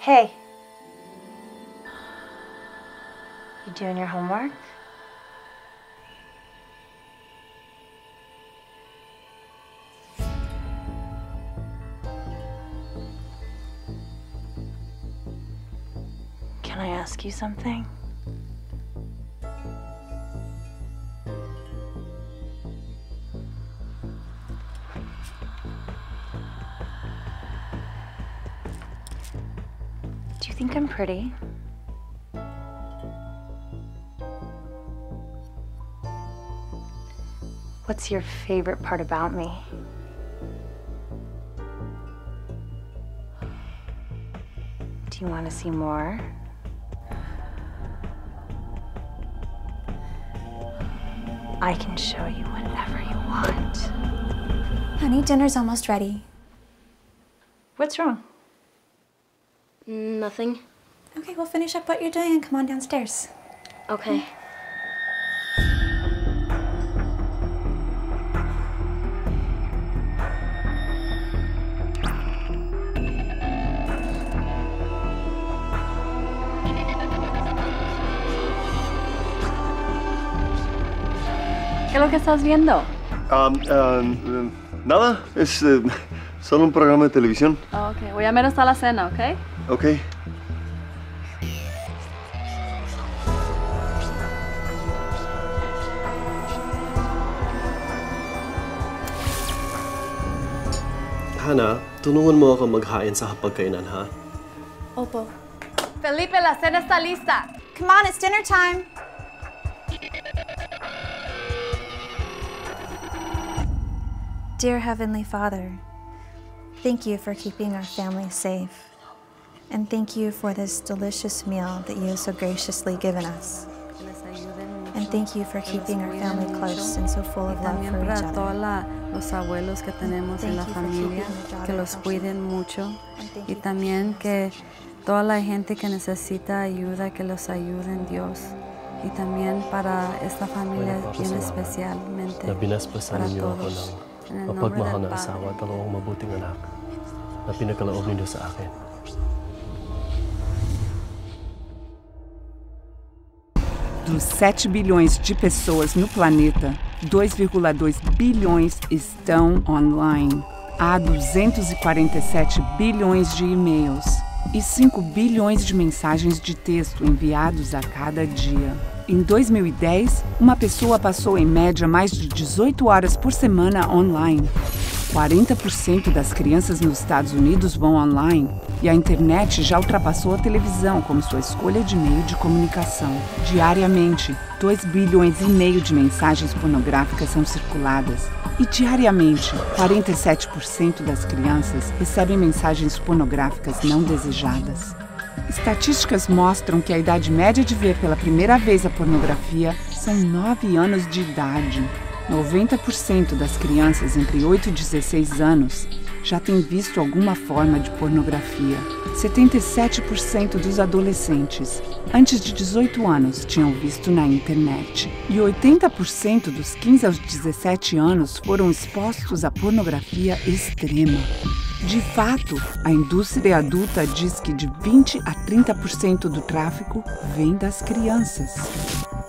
Hey. You doing your homework? Can I ask you something? You think I'm pretty? What's your favorite part about me? Do you want to see more? I can show you whatever you want. Honey, dinner's almost ready. What's wrong? Nothing. Okay, we'll finish up what you're doing and come on downstairs. Okay. ¿Qué es lo que estás viendo? Um, um, nada, es eh, solo un programa de televisión. Oh, ok, voy a ver hasta la cena, ¿ok? Ok. Hana, tulungan mo ako maghain sa hapagkainan, ha? Opo. Felipe, la cena está lista. Come on, it's dinner time. Dear Heavenly Father, thank you for keeping our family safe. And thank you for this delicious meal that you have so graciously given us. And thank you for keeping our family close and so full of love for each other. los abuelos que tenemos en la Thank you for familia, que los cuiden mucho. Y también que toda la gente que necesita ayuda, que los ayuden Dios. Y también para esta familia bien especialmente binaspasan para todos. Mapagmahal na asawa at dalawang mabuting anak na pinagkaloob ninyo sa akin. Dos 7 bilhões de pessoas no planeta, 2,2 bilhões estão online. Há 247 bilhões de e-mails e 5 bilhões de mensagens de texto enviados a cada dia. Em 2010, uma pessoa passou em média mais de 18 horas por semana online. 40% das crianças nos Estados Unidos vão online e a internet já ultrapassou a televisão como sua escolha de meio de comunicação. Diariamente, 2 bilhões e meio de mensagens pornográficas são circuladas. E diariamente, 47% das crianças recebem mensagens pornográficas não desejadas. Estatísticas mostram que a idade média de ver pela primeira vez a pornografia são 9 anos de idade. 90% das crianças entre 8 e 16 anos já têm visto alguma forma de pornografia. 77% dos adolescentes antes de 18 anos tinham visto na internet. E 80% dos 15 aos 17 anos foram expostos à pornografia extrema. De fato, a indústria adulta diz que de 20 a 30% do tráfico vem das crianças.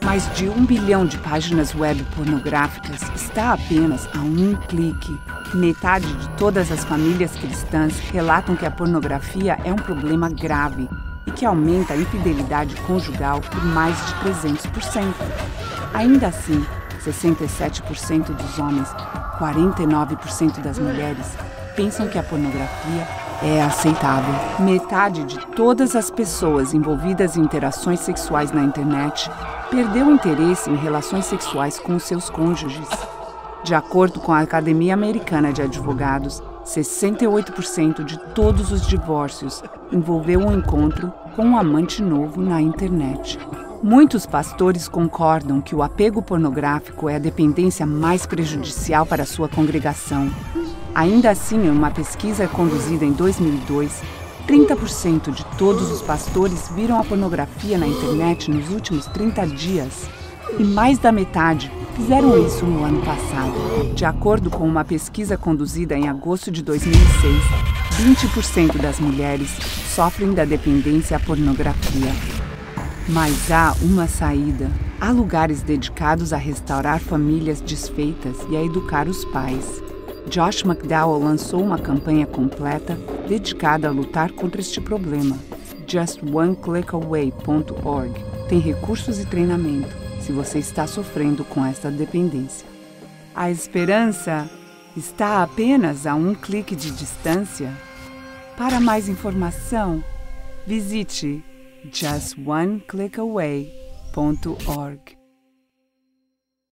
Mais de um bilhão de páginas web pornográficas está apenas a um clique. Metade de todas as famílias cristãs relatam que a pornografia é um problema grave e que aumenta a infidelidade conjugal por mais de 300%. Ainda assim, 67% dos homens, 49% das mulheres pensam que a pornografia é aceitável. Metade de todas as pessoas envolvidas em interações sexuais na internet perdeu interesse em relações sexuais com seus cônjuges. De acordo com a Academia Americana de Advogados, 68% de todos os divórcios envolveu um encontro com um amante novo na internet. Muitos pastores concordam que o apego pornográfico é a dependência mais prejudicial para sua congregação. Ainda assim, em uma pesquisa conduzida em 2002, 30% de todos os pastores viram a pornografia na internet nos últimos 30 dias. E mais da metade fizeram isso no ano passado. De acordo com uma pesquisa conduzida em agosto de 2006, 20% das mulheres sofrem da dependência à pornografia. Mas há uma saída. Há lugares dedicados a restaurar famílias desfeitas e a educar os pais. Josh McDowell lançou uma campanha completa dedicada a lutar contra este problema. JustOneClickAway.org tem recursos e treinamento se você está sofrendo com esta dependência. A esperança está apenas a um clique de distância. Para mais informação, visite justoneclickaway.org.